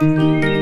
嗯。